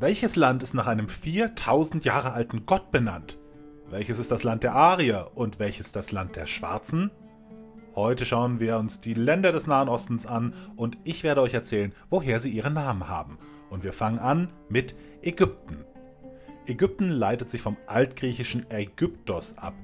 Welches Land ist nach einem 4000 Jahre alten Gott benannt? Welches ist das Land der Arier und welches das Land der Schwarzen? Heute schauen wir uns die Länder des Nahen Ostens an und ich werde euch erzählen, woher sie ihre Namen haben. Und wir fangen an mit Ägypten. Ägypten leitet sich vom altgriechischen Ägyptos ab.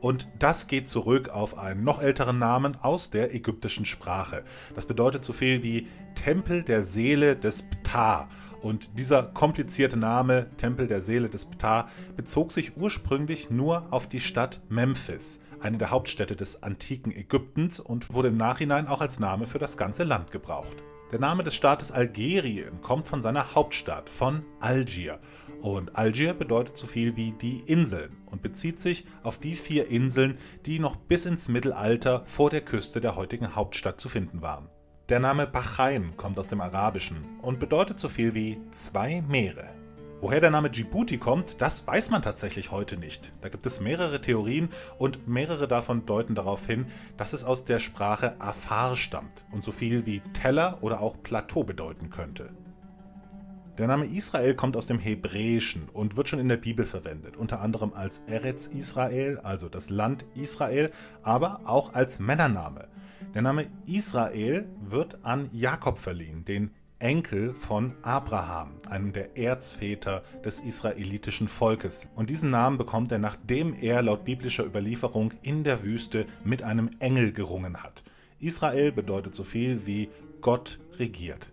Und das geht zurück auf einen noch älteren Namen aus der ägyptischen Sprache. Das bedeutet so viel wie Tempel der Seele des Ptah. Und dieser komplizierte Name, Tempel der Seele des Ptah, bezog sich ursprünglich nur auf die Stadt Memphis, eine der Hauptstädte des antiken Ägyptens und wurde im Nachhinein auch als Name für das ganze Land gebraucht. Der Name des Staates Algerien kommt von seiner Hauptstadt, von Algier. Und Algier bedeutet so viel wie die Inseln und bezieht sich auf die vier Inseln, die noch bis ins Mittelalter vor der Küste der heutigen Hauptstadt zu finden waren. Der Name Bahrain kommt aus dem Arabischen und bedeutet so viel wie zwei Meere. Woher der Name Djibouti kommt, das weiß man tatsächlich heute nicht. Da gibt es mehrere Theorien und mehrere davon deuten darauf hin, dass es aus der Sprache Afar stammt und so viel wie Teller oder auch Plateau bedeuten könnte. Der Name Israel kommt aus dem Hebräischen und wird schon in der Bibel verwendet, unter anderem als Eretz Israel, also das Land Israel, aber auch als Männername. Der Name Israel wird an Jakob verliehen, den Enkel von Abraham, einem der Erzväter des israelitischen Volkes. Und diesen Namen bekommt er, nachdem er laut biblischer Überlieferung in der Wüste mit einem Engel gerungen hat. Israel bedeutet so viel wie Gott regiert.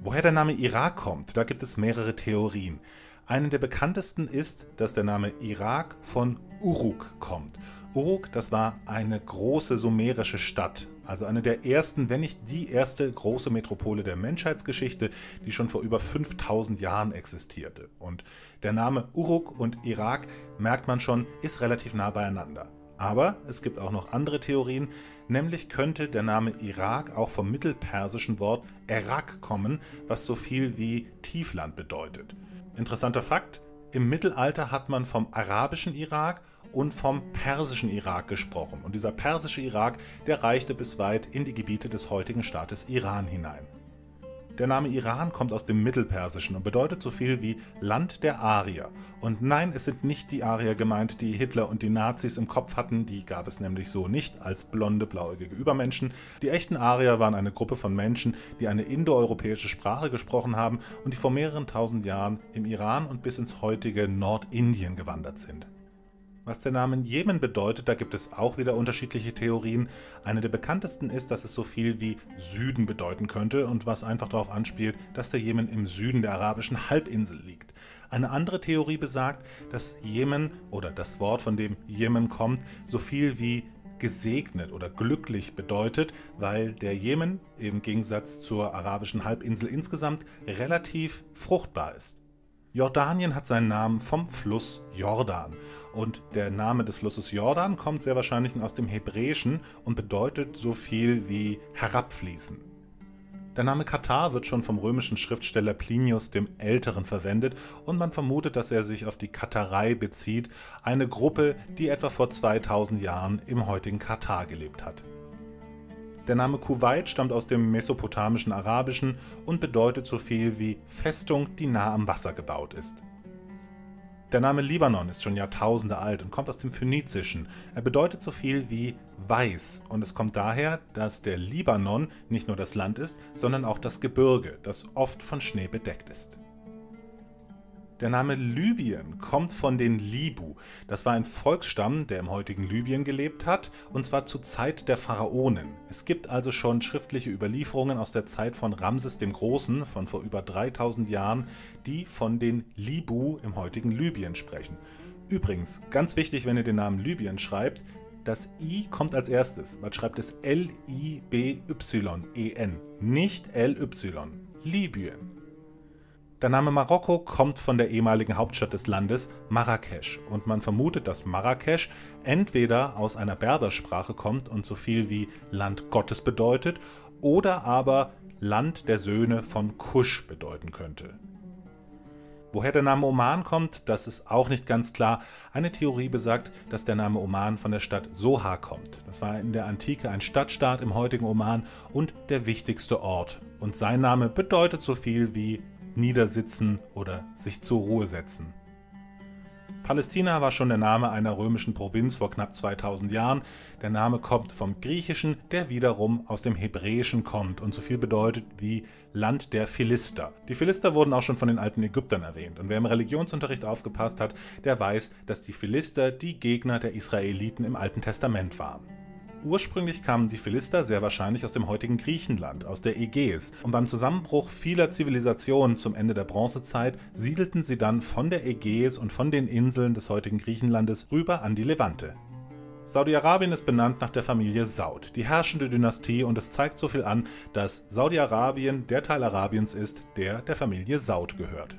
Woher der Name Irak kommt, da gibt es mehrere Theorien. Eine der bekanntesten ist, dass der Name Irak von Uruk kommt. Uruk, das war eine große sumerische Stadt, also eine der ersten, wenn nicht die erste große Metropole der Menschheitsgeschichte, die schon vor über 5000 Jahren existierte. Und der Name Uruk und Irak, merkt man schon, ist relativ nah beieinander. Aber es gibt auch noch andere Theorien, nämlich könnte der Name Irak auch vom mittelpersischen Wort Erak kommen, was so viel wie Tiefland bedeutet. Interessanter Fakt, im Mittelalter hat man vom arabischen Irak und vom persischen Irak gesprochen. Und dieser persische Irak, der reichte bis weit in die Gebiete des heutigen Staates Iran hinein. Der Name Iran kommt aus dem Mittelpersischen und bedeutet so viel wie Land der Arier. Und nein, es sind nicht die Arier gemeint, die Hitler und die Nazis im Kopf hatten, die gab es nämlich so nicht als blonde, blauäugige Übermenschen. Die echten Arier waren eine Gruppe von Menschen, die eine indoeuropäische Sprache gesprochen haben und die vor mehreren tausend Jahren im Iran und bis ins heutige Nordindien gewandert sind. Was der Name Jemen bedeutet, da gibt es auch wieder unterschiedliche Theorien. Eine der bekanntesten ist, dass es so viel wie Süden bedeuten könnte und was einfach darauf anspielt, dass der Jemen im Süden der arabischen Halbinsel liegt. Eine andere Theorie besagt, dass Jemen oder das Wort, von dem Jemen kommt, so viel wie gesegnet oder glücklich bedeutet, weil der Jemen im Gegensatz zur arabischen Halbinsel insgesamt relativ fruchtbar ist. Jordanien hat seinen Namen vom Fluss Jordan. Und der Name des Flusses Jordan kommt sehr wahrscheinlich aus dem Hebräischen und bedeutet so viel wie herabfließen. Der Name Katar wird schon vom römischen Schriftsteller Plinius dem Älteren verwendet und man vermutet, dass er sich auf die Katarei bezieht, eine Gruppe, die etwa vor 2000 Jahren im heutigen Katar gelebt hat. Der Name Kuwait stammt aus dem mesopotamischen Arabischen und bedeutet so viel wie Festung, die nah am Wasser gebaut ist. Der Name Libanon ist schon Jahrtausende alt und kommt aus dem Phönizischen. Er bedeutet so viel wie weiß und es kommt daher, dass der Libanon nicht nur das Land ist, sondern auch das Gebirge, das oft von Schnee bedeckt ist. Der Name Libyen kommt von den Libu. Das war ein Volksstamm, der im heutigen Libyen gelebt hat, und zwar zur Zeit der Pharaonen. Es gibt also schon schriftliche Überlieferungen aus der Zeit von Ramses dem Großen von vor über 3000 Jahren, die von den Libu im heutigen Libyen sprechen. Übrigens, ganz wichtig, wenn ihr den Namen Libyen schreibt, das I kommt als erstes. Man schreibt es L-I-B-Y-E-N, nicht L-Y. Libyen. Der Name Marokko kommt von der ehemaligen Hauptstadt des Landes, Marrakesch, und man vermutet, dass Marrakesch entweder aus einer Berbersprache kommt und so viel wie Land Gottes bedeutet, oder aber Land der Söhne von Kusch bedeuten könnte. Woher der Name Oman kommt, das ist auch nicht ganz klar. Eine Theorie besagt, dass der Name Oman von der Stadt Soha kommt. Das war in der Antike ein Stadtstaat im heutigen Oman und der wichtigste Ort. Und sein Name bedeutet so viel wie niedersitzen oder sich zur Ruhe setzen. Palästina war schon der Name einer römischen Provinz vor knapp 2000 Jahren. Der Name kommt vom Griechischen, der wiederum aus dem Hebräischen kommt und so viel bedeutet wie Land der Philister. Die Philister wurden auch schon von den alten Ägyptern erwähnt und wer im Religionsunterricht aufgepasst hat, der weiß, dass die Philister die Gegner der Israeliten im Alten Testament waren. Ursprünglich kamen die Philister sehr wahrscheinlich aus dem heutigen Griechenland, aus der Ägäis, und beim Zusammenbruch vieler Zivilisationen zum Ende der Bronzezeit siedelten sie dann von der Ägäis und von den Inseln des heutigen Griechenlandes rüber an die Levante. Saudi-Arabien ist benannt nach der Familie Saud, die herrschende Dynastie, und es zeigt so viel an, dass Saudi-Arabien der Teil Arabiens ist, der der Familie Saud gehört.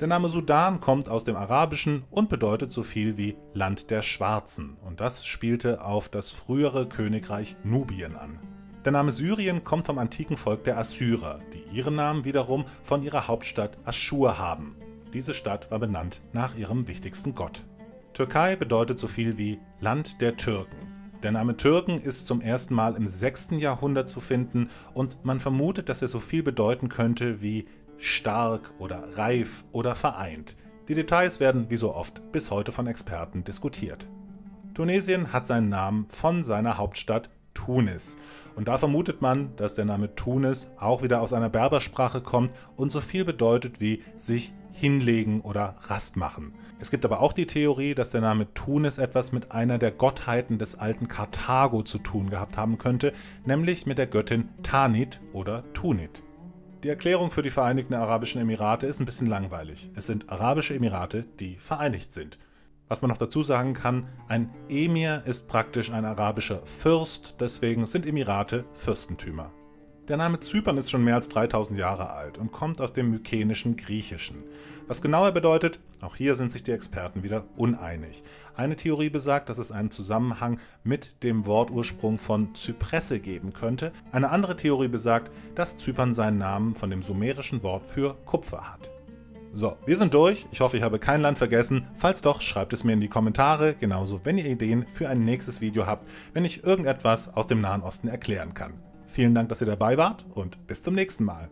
Der Name Sudan kommt aus dem Arabischen und bedeutet so viel wie Land der Schwarzen und das spielte auf das frühere Königreich Nubien an. Der Name Syrien kommt vom antiken Volk der Assyrer, die ihren Namen wiederum von ihrer Hauptstadt Aschur haben. Diese Stadt war benannt nach ihrem wichtigsten Gott. Türkei bedeutet so viel wie Land der Türken. Der Name Türken ist zum ersten Mal im 6. Jahrhundert zu finden und man vermutet, dass er so viel bedeuten könnte wie stark oder reif oder vereint. Die Details werden wie so oft bis heute von Experten diskutiert. Tunesien hat seinen Namen von seiner Hauptstadt Tunis. Und da vermutet man, dass der Name Tunis auch wieder aus einer Berbersprache kommt und so viel bedeutet wie sich hinlegen oder Rast machen. Es gibt aber auch die Theorie, dass der Name Tunis etwas mit einer der Gottheiten des alten Karthago zu tun gehabt haben könnte, nämlich mit der Göttin Tanit oder Tunit. Die Erklärung für die Vereinigten Arabischen Emirate ist ein bisschen langweilig. Es sind Arabische Emirate, die vereinigt sind. Was man noch dazu sagen kann, ein Emir ist praktisch ein arabischer Fürst, deswegen sind Emirate Fürstentümer. Der Name Zypern ist schon mehr als 3000 Jahre alt und kommt aus dem mykenischen Griechischen. Was genauer bedeutet, auch hier sind sich die Experten wieder uneinig. Eine Theorie besagt, dass es einen Zusammenhang mit dem Wortursprung von Zypresse geben könnte. Eine andere Theorie besagt, dass Zypern seinen Namen von dem sumerischen Wort für Kupfer hat. So, wir sind durch. Ich hoffe, ich habe kein Land vergessen. Falls doch, schreibt es mir in die Kommentare. Genauso, wenn ihr Ideen für ein nächstes Video habt, wenn ich irgendetwas aus dem Nahen Osten erklären kann. Vielen Dank, dass ihr dabei wart und bis zum nächsten Mal.